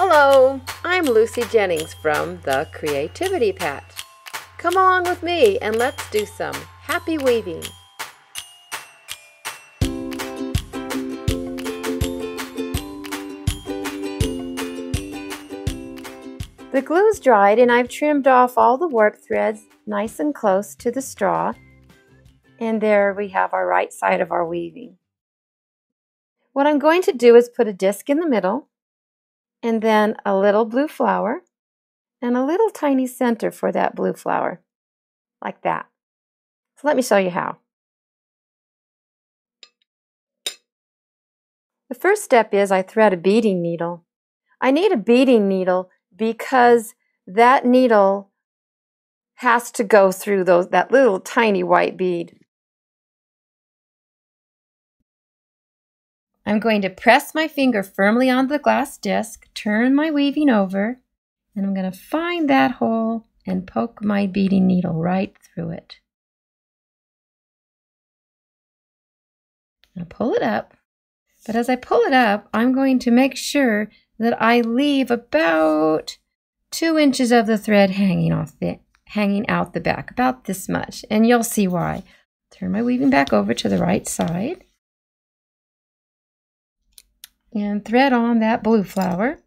Hello, I'm Lucy Jennings from the Creativity Patch. Come along with me and let's do some happy weaving. The glue's dried and I've trimmed off all the warp threads nice and close to the straw. And there we have our right side of our weaving. What I'm going to do is put a disc in the middle and then a little blue flower and a little tiny center for that blue flower, like that. So let me show you how. The first step is I thread a beading needle. I need a beading needle because that needle has to go through those that little tiny white bead. I'm going to press my finger firmly on the glass disc, turn my weaving over, and I'm going to find that hole and poke my beading needle right through it. I'll pull it up, but as I pull it up, I'm going to make sure that I leave about two inches of the thread hanging off the hanging out the back, about this much, and you'll see why. Turn my weaving back over to the right side and thread on that blue flower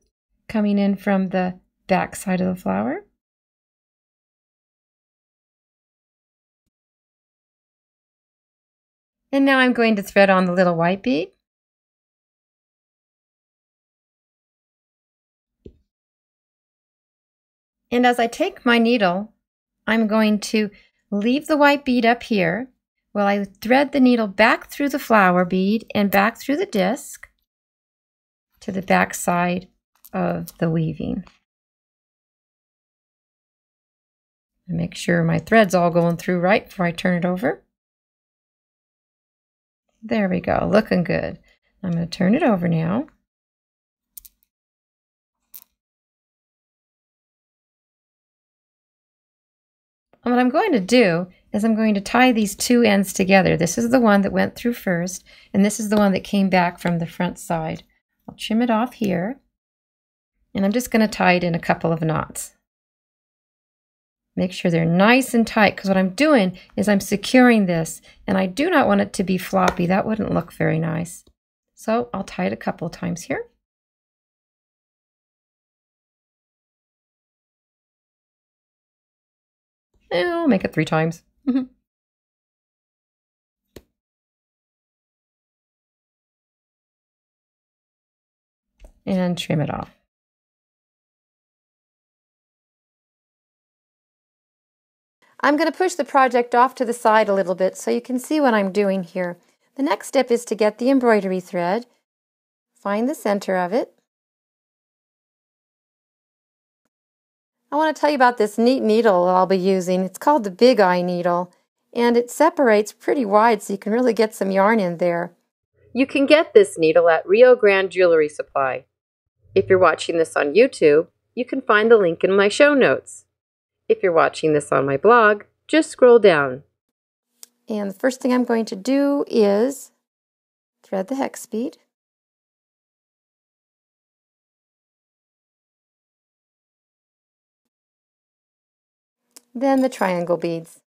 coming in from the back side of the flower. And now I'm going to thread on the little white bead. And as I take my needle, I'm going to leave the white bead up here while I thread the needle back through the flower bead and back through the disc to the back side of the weaving. make sure my thread's all going through right before I turn it over. There we go, looking good. I'm going to turn it over now. And what I'm going to do is I'm going to tie these two ends together. This is the one that went through first, and this is the one that came back from the front side. I'll trim it off here. And I'm just going to tie it in a couple of knots. Make sure they're nice and tight because what I'm doing is I'm securing this and I do not want it to be floppy. That wouldn't look very nice. So I'll tie it a couple of times here. I'll make it three times. Mm-hmm. And trim it off. I'm going to push the project off to the side a little bit so you can see what I'm doing here. The next step is to get the embroidery thread, find the center of it. I want to tell you about this neat needle I'll be using. It's called the Big Eye needle, and it separates pretty wide so you can really get some yarn in there. You can get this needle at Rio Grande Jewelry Supply. If you're watching this on YouTube, you can find the link in my show notes. If you're watching this on my blog, just scroll down. And the first thing I'm going to do is thread the hex bead. Then the triangle beads.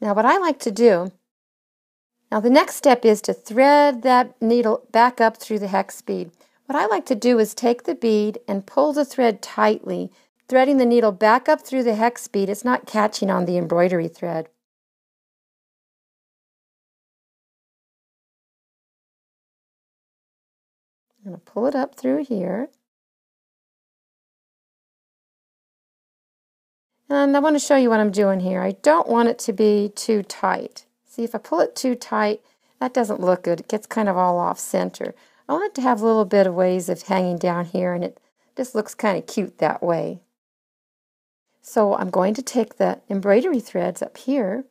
Now what I like to do, now the next step is to thread that needle back up through the hex bead. What I like to do is take the bead and pull the thread tightly, threading the needle back up through the hex bead. It's not catching on the embroidery thread. I'm going to pull it up through here. And I want to show you what I'm doing here. I don't want it to be too tight. See, if I pull it too tight, that doesn't look good. It gets kind of all off center. I want it to have a little bit of ways of hanging down here, and it just looks kind of cute that way. So I'm going to take the embroidery threads up here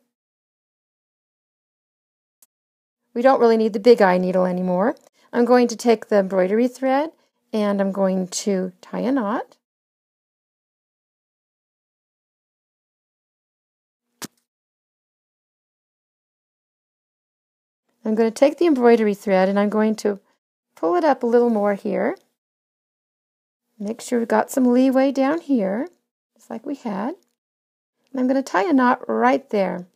we don't really need the big eye needle anymore. I'm going to take the embroidery thread and I'm going to tie a knot. I'm going to take the embroidery thread and I'm going to pull it up a little more here. Make sure we've got some leeway down here, just like we had. And I'm going to tie a knot right there.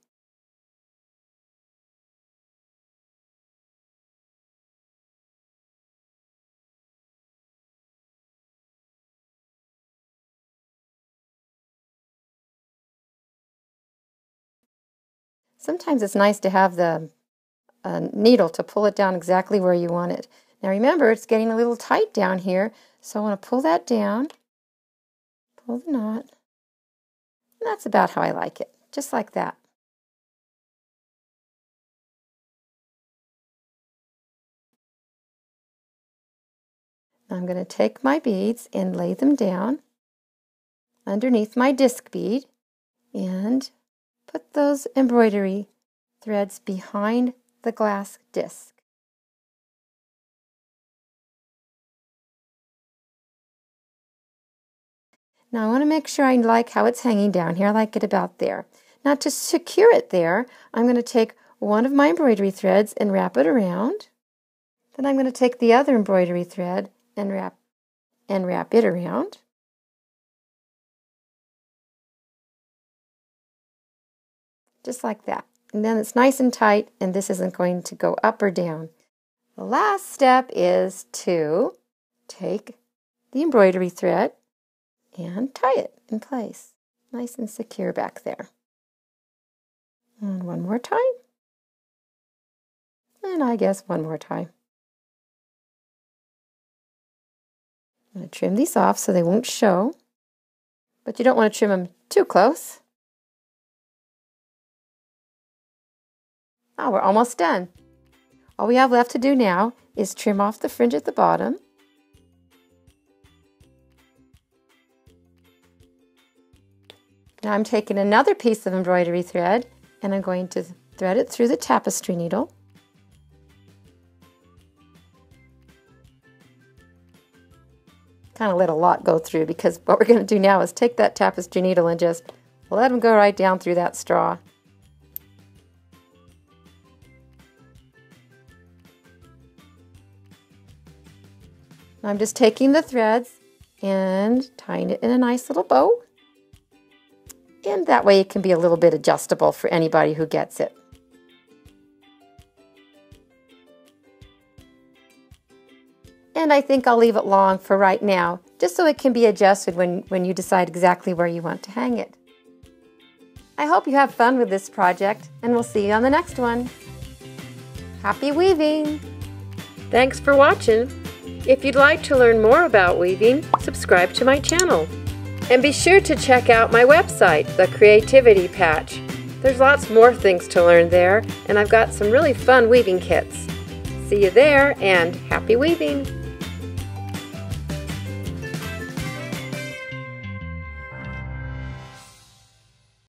Sometimes it's nice to have the uh, needle to pull it down exactly where you want it. Now remember, it's getting a little tight down here, so I want to pull that down, pull the knot, and that's about how I like it, just like that. I'm going to take my beads and lay them down underneath my disc bead and Put those embroidery threads behind the glass disc. Now I want to make sure I like how it's hanging down here. I like it about there. Now to secure it there, I'm going to take one of my embroidery threads and wrap it around. Then I'm going to take the other embroidery thread and wrap and wrap it around. just like that. And then it's nice and tight, and this isn't going to go up or down. The last step is to take the embroidery thread and tie it in place. Nice and secure back there. And one more time. And I guess one more time. I'm going to trim these off so they won't show. But you don't want to trim them too close. Oh, we're almost done. All we have left to do now is trim off the fringe at the bottom. Now I'm taking another piece of embroidery thread and I'm going to thread it through the tapestry needle. Kind of let a lot go through because what we're going to do now is take that tapestry needle and just let them go right down through that straw. I'm just taking the threads and tying it in a nice little bow. And that way it can be a little bit adjustable for anybody who gets it. And I think I'll leave it long for right now, just so it can be adjusted when, when you decide exactly where you want to hang it. I hope you have fun with this project, and we'll see you on the next one. Happy weaving! Thanks for watching! If you'd like to learn more about weaving, subscribe to my channel. And be sure to check out my website, The Creativity Patch. There's lots more things to learn there, and I've got some really fun weaving kits. See you there, and happy weaving!